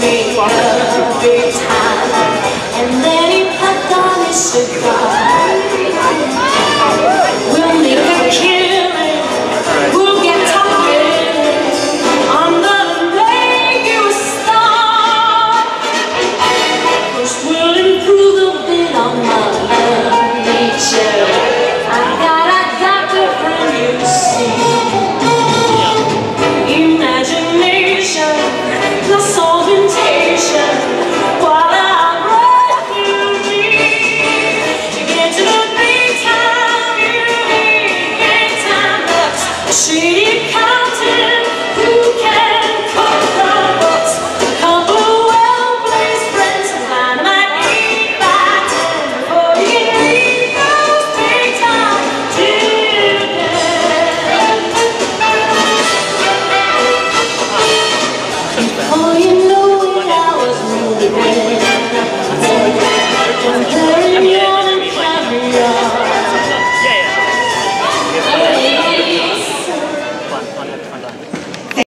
me. A big time And then he put on his cigar.